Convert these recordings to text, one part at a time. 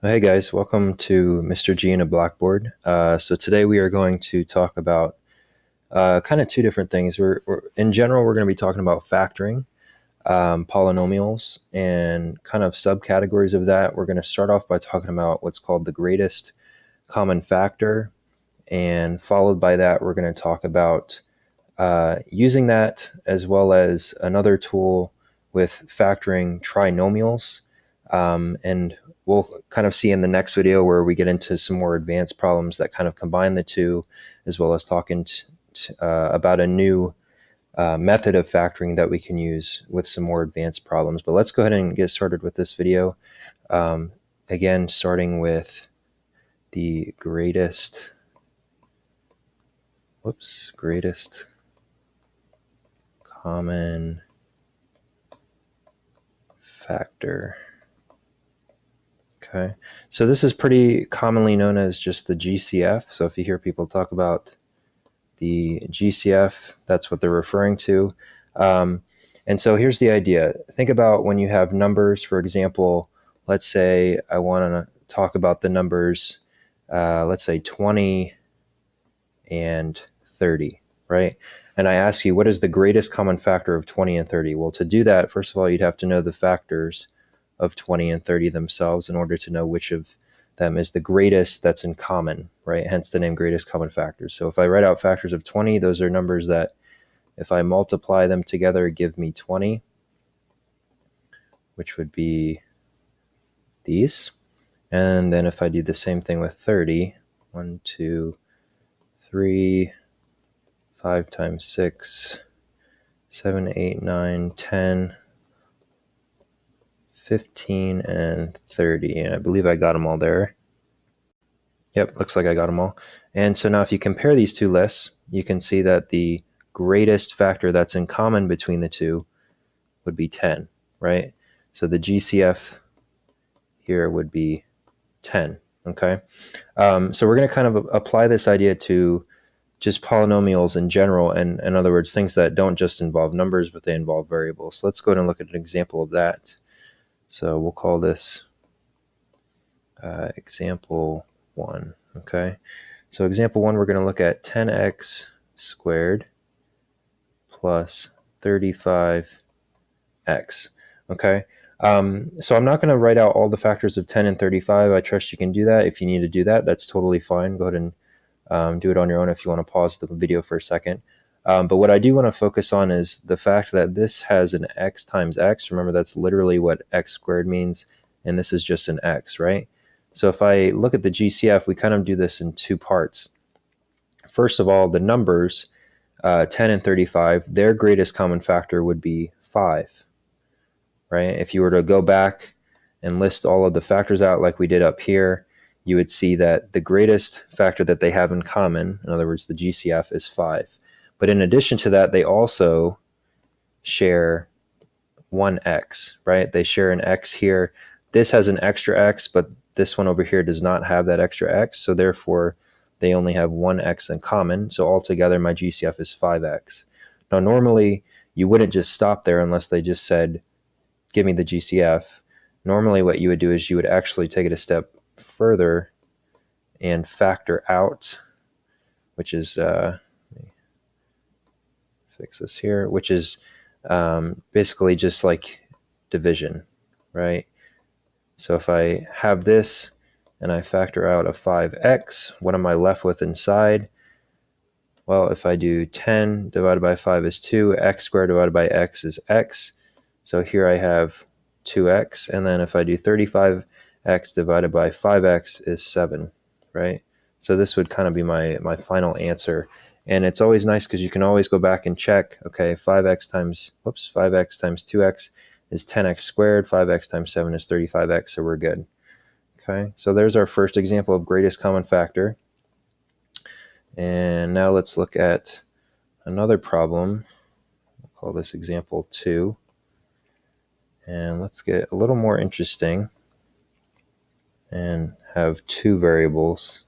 Hey guys, welcome to Mr. G and a Blackboard. Uh, so today we are going to talk about uh, kind of two different things. We're, we're in general we're going to be talking about factoring, um, polynomials, and kind of subcategories of that. We're going to start off by talking about what's called the greatest common factor, and followed by that we're going to talk about uh, using that as well as another tool with factoring trinomials. Um, and we'll kind of see in the next video where we get into some more advanced problems that kind of combine the two, as well as talking uh, about a new uh, method of factoring that we can use with some more advanced problems. But let's go ahead and get started with this video. Um, again, starting with the greatest, whoops, greatest common factor. Okay, so this is pretty commonly known as just the GCF. So if you hear people talk about the GCF, that's what they're referring to. Um, and so here's the idea. Think about when you have numbers, for example, let's say I want to talk about the numbers, uh, let's say 20 and 30, right? And I ask you, what is the greatest common factor of 20 and 30? Well, to do that, first of all, you'd have to know the factors of 20 and 30 themselves in order to know which of them is the greatest that's in common, right? Hence the name greatest common factors. So if I write out factors of 20, those are numbers that if I multiply them together give me 20, which would be these. And then if I do the same thing with 30, 1, 2, 3, 5 times 6, 7, 8, 9, 10, 15 and 30. And I believe I got them all there. Yep, looks like I got them all. And so now if you compare these two lists, you can see that the greatest factor that's in common between the two would be 10, right? So the GCF here would be 10, okay? Um, so we're going to kind of apply this idea to just polynomials in general, and in other words, things that don't just involve numbers, but they involve variables. So let's go ahead and look at an example of that. So we'll call this uh, example one, okay? So example one, we're gonna look at 10x squared plus 35x, okay? Um, so I'm not gonna write out all the factors of 10 and 35. I trust you can do that. If you need to do that, that's totally fine. Go ahead and um, do it on your own if you wanna pause the video for a second. Um, but what I do want to focus on is the fact that this has an x times x. Remember, that's literally what x squared means, and this is just an x, right? So if I look at the GCF, we kind of do this in two parts. First of all, the numbers, uh, 10 and 35, their greatest common factor would be 5, right? If you were to go back and list all of the factors out like we did up here, you would see that the greatest factor that they have in common, in other words, the GCF, is 5. But in addition to that, they also share one x, right? They share an x here. This has an extra x, but this one over here does not have that extra x. So therefore, they only have one x in common. So altogether, my GCF is 5x. Now, normally, you wouldn't just stop there unless they just said, give me the GCF. Normally, what you would do is you would actually take it a step further and factor out, which is uh, fix this here, which is um, basically just like division, right? So if I have this and I factor out a 5x, what am I left with inside? Well, if I do 10 divided by 5 is 2, x squared divided by x is x. So here I have 2x, and then if I do 35x divided by 5x is 7, right? So this would kind of be my, my final answer. And it's always nice because you can always go back and check, okay, 5x times, whoops, 5x times 2x is 10x squared, 5x times 7 is 35x, so we're good. Okay, so there's our first example of greatest common factor. And now let's look at another problem. We'll call this example 2. And let's get a little more interesting and have two variables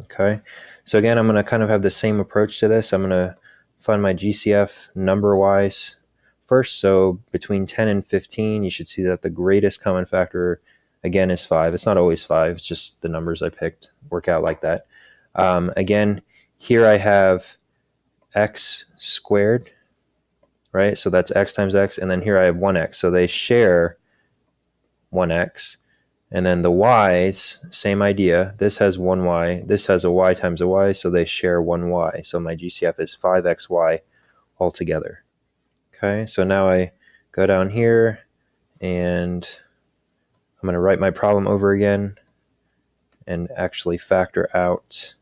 Okay, so again, I'm going to kind of have the same approach to this. I'm going to find my GCF number-wise first. So between 10 and 15, you should see that the greatest common factor, again, is 5. It's not always 5, it's just the numbers I picked work out like that. Um, again, here I have x squared, right? So that's x times x, and then here I have 1x. So they share 1x. And then the y's, same idea. This has 1y, this has a y times a y, so they share 1y. So my GCF is 5xy altogether. Okay, so now I go down here and I'm going to write my problem over again and actually factor out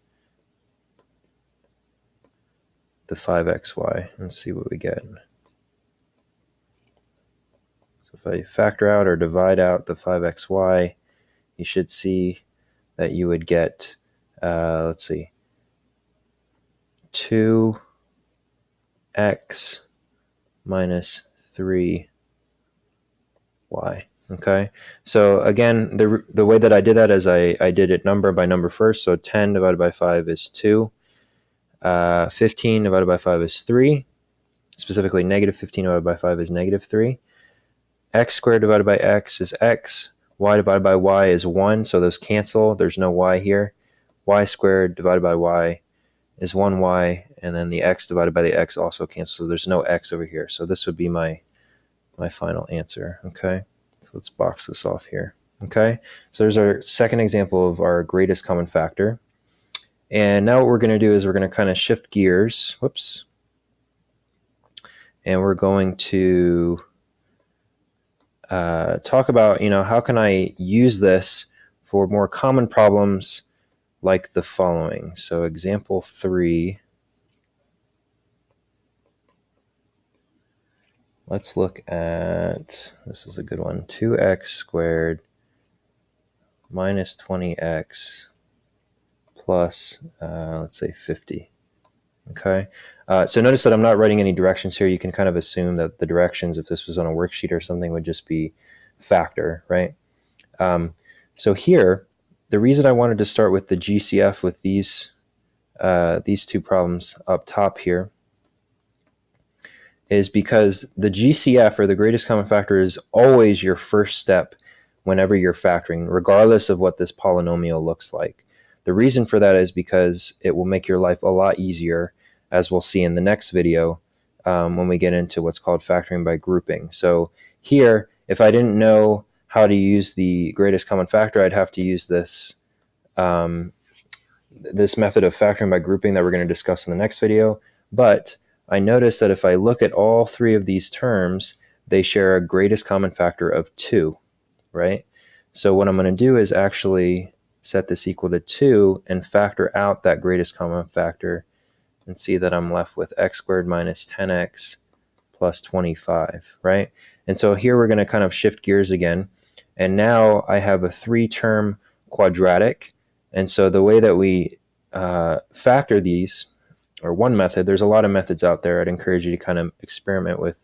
the 5xy and see what we get. So if I factor out or divide out the 5xy, you should see that you would get, uh, let's see, 2x minus 3y. Okay, so again, the, the way that I did that is I, I did it number by number first. So 10 divided by 5 is 2. Uh, 15 divided by 5 is 3. Specifically, negative 15 divided by 5 is negative 3. x squared divided by x is x. y divided by y is 1, so those cancel. There's no y here. y squared divided by y is 1y, and then the x divided by the x also cancels. So there's no x over here. So this would be my, my final answer, okay? So let's box this off here, okay? So there's our second example of our greatest common factor. And now what we're going to do is we're going to kind of shift gears. Whoops. And we're going to uh, talk about, you know, how can I use this for more common problems like the following. So example three. Let's look at, this is a good one, 2x squared minus 20x plus, uh, let's say 50. Okay, uh, so notice that I'm not writing any directions here. You can kind of assume that the directions, if this was on a worksheet or something, would just be factor, right? Um, so here, the reason I wanted to start with the GCF with these uh, these two problems up top here is because the GCF or the greatest common factor is always your first step whenever you're factoring, regardless of what this polynomial looks like. The reason for that is because it will make your life a lot easier, as we'll see in the next video um, when we get into what's called factoring by grouping. So here, if I didn't know how to use the greatest common factor, I'd have to use this um, this method of factoring by grouping that we're going to discuss in the next video. But I notice that if I look at all three of these terms, they share a greatest common factor of 2, right? So what I'm going to do is actually set this equal to 2 and factor out that greatest common factor and see that I'm left with x squared minus 10x plus 25, right? And so here we're going to kind of shift gears again. And now I have a three-term quadratic. And so the way that we uh, factor these, or one method, there's a lot of methods out there. I'd encourage you to kind of experiment with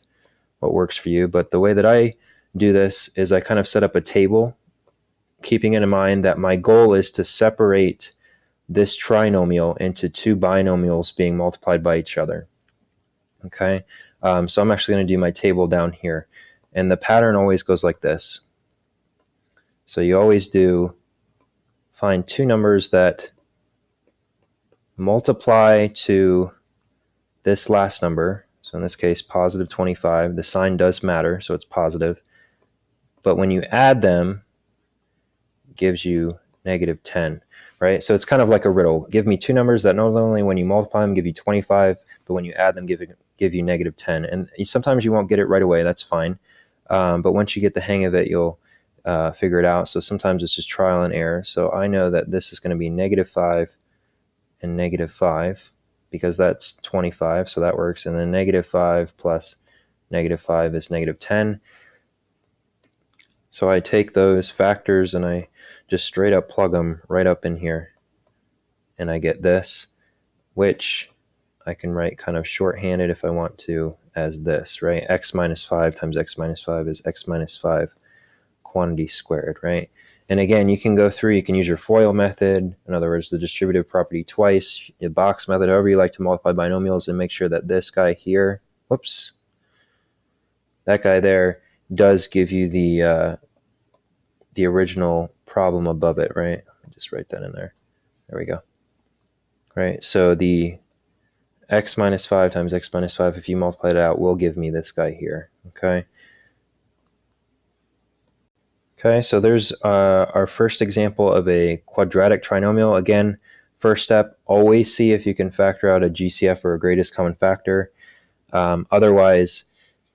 what works for you. But the way that I do this is I kind of set up a table keeping in mind that my goal is to separate this trinomial into two binomials being multiplied by each other. Okay, um, so I'm actually going to do my table down here. And the pattern always goes like this. So you always do find two numbers that multiply to this last number. So in this case, positive 25. The sign does matter, so it's positive. But when you add them, gives you negative 10, right? So it's kind of like a riddle. Give me two numbers that not only when you multiply them give you 25, but when you add them give, give you negative 10. And sometimes you won't get it right away. That's fine. Um, but once you get the hang of it, you'll uh, figure it out. So sometimes it's just trial and error. So I know that this is going to be negative 5 and negative 5 because that's 25, so that works. And then negative 5 plus negative 5 is negative 10. So I take those factors and I just straight up plug them right up in here. And I get this, which I can write kind of shorthanded if I want to as this, right? x minus 5 times x minus 5 is x minus 5 quantity squared, right? And again, you can go through, you can use your FOIL method, in other words, the distributive property twice, your box method, however you like to multiply binomials and make sure that this guy here, whoops, that guy there does give you the uh, the original problem above it, right? Just write that in there. There we go. Right, so the x minus 5 times x minus 5, if you multiply it out, will give me this guy here, okay? Okay, so there's uh, our first example of a quadratic trinomial. Again, first step, always see if you can factor out a GCF or a greatest common factor. Um, otherwise,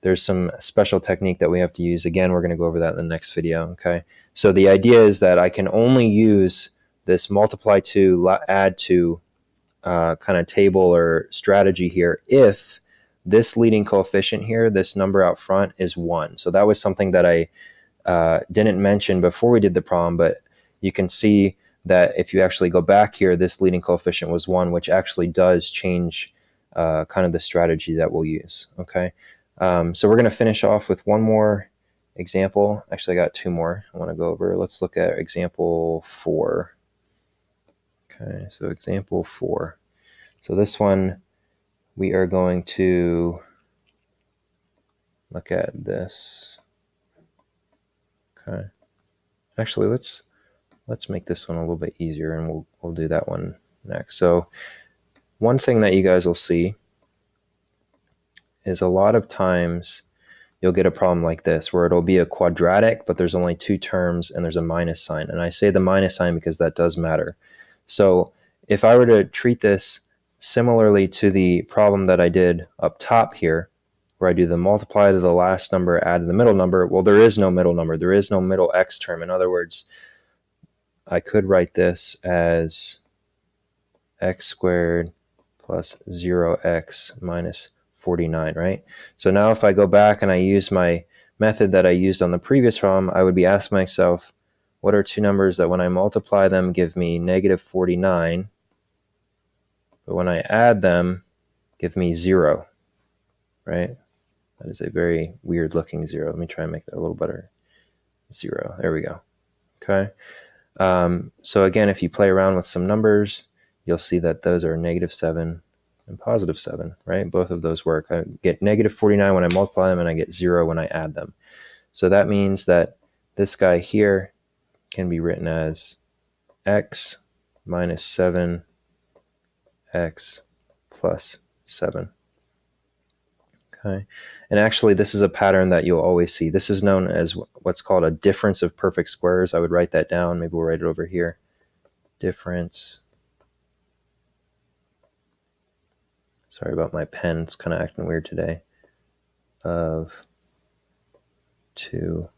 there's some special technique that we have to use. Again, we're going to go over that in the next video, okay? So the idea is that I can only use this multiply to, add to uh, kind of table or strategy here if this leading coefficient here, this number out front is 1. So that was something that I uh, didn't mention before we did the problem, but you can see that if you actually go back here, this leading coefficient was 1, which actually does change uh, kind of the strategy that we'll use, okay? Um, so we're going to finish off with one more example. Actually, I got two more I want to go over. Let's look at example 4. Okay, so example 4. So this one, we are going to look at this. Okay. Actually, let's let's make this one a little bit easier and we'll, we'll do that one next. So one thing that you guys will see is a lot of times you'll get a problem like this where it'll be a quadratic, but there's only two terms and there's a minus sign. And I say the minus sign because that does matter. So if I were to treat this similarly to the problem that I did up top here, where I do the multiply to the last number, add to the middle number, well, there is no middle number. There is no middle x term. In other words, I could write this as x squared plus 0x minus 49, right? So now if I go back and I use my method that I used on the previous problem, I would be asking myself, what are two numbers that when I multiply them give me negative 49, but when I add them, give me 0, right? That is a very weird looking zero. Let me try and make that a little better. Zero. There we go. Okay. Um, so again, if you play around with some numbers, you'll see that those are negative 7 and positive 7, right? Both of those work. I get negative 49 when I multiply them, and I get 0 when I add them. So that means that this guy here can be written as x minus 7x plus 7. Okay. And actually, this is a pattern that you'll always see. This is known as what's called a difference of perfect squares. I would write that down. Maybe we'll write it over here. Difference. Sorry about my pen. It's kind of acting weird today. Of two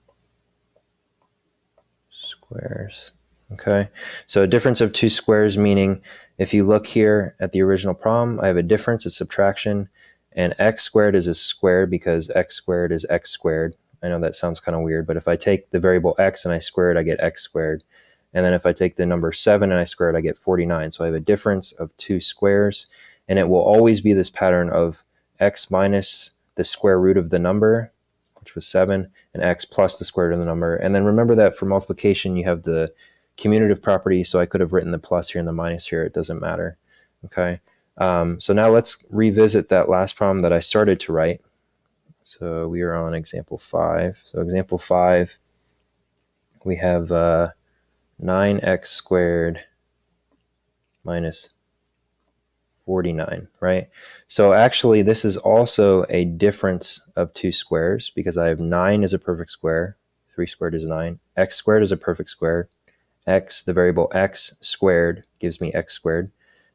squares. Okay, so a difference of two squares meaning if you look here at the original problem, I have a difference, it's subtraction. And x squared is a square because x squared is x squared. I know that sounds kind of weird, but if I take the variable x and I square it, I get x squared. And then if I take the number 7 and I square it, I get 49. So I have a difference of two squares. And it will always be this pattern of x minus the square root of the number, which was 7, and x plus the square root of the number. And then remember that for multiplication, you have the commutative property. So I could have written the plus here and the minus here. It doesn't matter. Okay. Um, so now let's revisit that last problem that I started to write. So we are on example 5. So example 5, we have uh, 9x squared minus 49, right? So actually this is also a difference of two squares because I have 9 is a perfect square, 3 squared is 9, x squared is a perfect square, x, the variable x squared gives me x squared,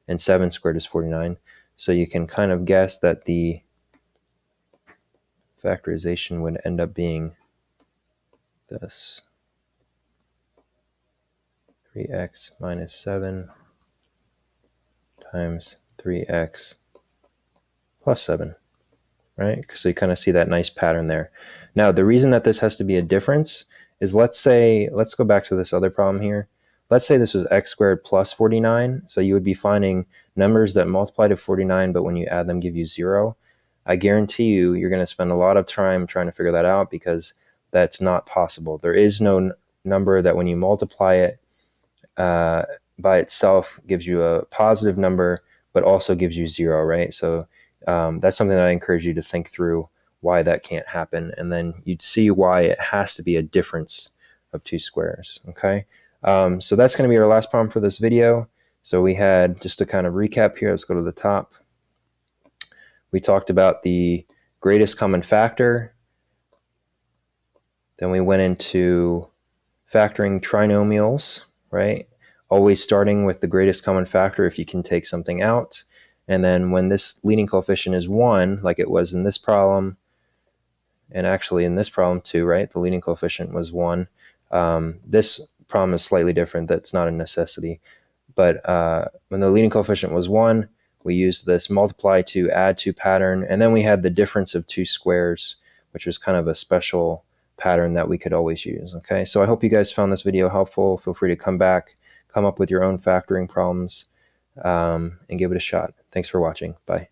and 7 squared is 49. So you can kind of guess that the factorization would end up being this 3x minus 7 times 3x plus 7, right? So you kind of see that nice pattern there. Now, the reason that this has to be a difference is let's say, let's go back to this other problem here let's say this was x squared plus 49. So you would be finding numbers that multiply to 49, but when you add them, give you zero. I guarantee you, you're going to spend a lot of time trying to figure that out because that's not possible. There is no number that when you multiply it uh, by itself gives you a positive number, but also gives you zero, right? So um, that's something that I encourage you to think through why that can't happen. And then you'd see why it has to be a difference of two squares, okay? Um, so that's going to be our last problem for this video. So we had, just to kind of recap here, let's go to the top. We talked about the greatest common factor. Then we went into factoring trinomials, right? Always starting with the greatest common factor if you can take something out. And then when this leading coefficient is 1, like it was in this problem, and actually in this problem too, right? The leading coefficient was 1. Um, this problem is slightly different. That's not a necessity. But uh, when the leading coefficient was 1, we used this multiply to add to pattern. And then we had the difference of two squares, which was kind of a special pattern that we could always use. Okay, so I hope you guys found this video helpful. Feel free to come back, come up with your own factoring problems, um, and give it a shot. Thanks for watching. Bye.